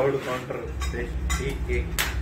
bird counter एक एक